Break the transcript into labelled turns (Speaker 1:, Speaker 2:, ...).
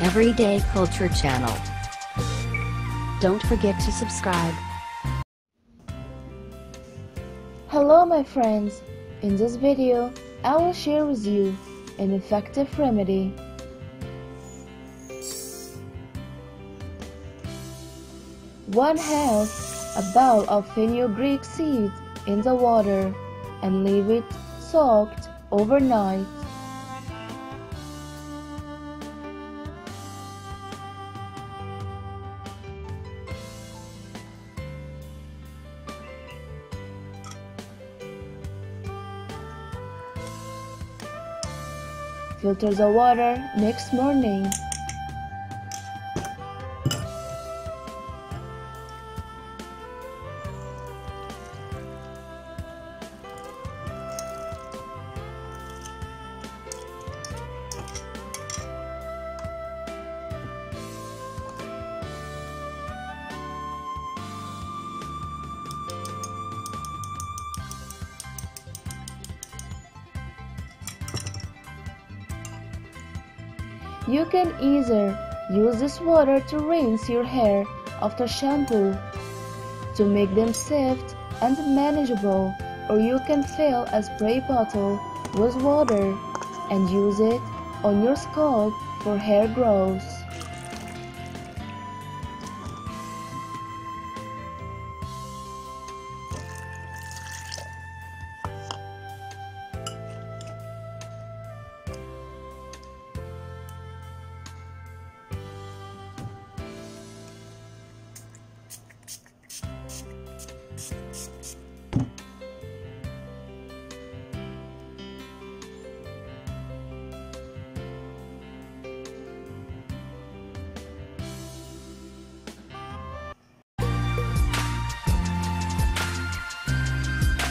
Speaker 1: Everyday Culture Channel. Don't forget to subscribe.
Speaker 2: Hello my friends, in this video I will share with you an effective remedy. One half a bowl of fenugreek seeds in the water and leave it soaked overnight. Filter the water next morning. You can either use this water to rinse your hair after shampoo to make them soft and manageable or you can fill a spray bottle with water and use it on your scalp for hair growth.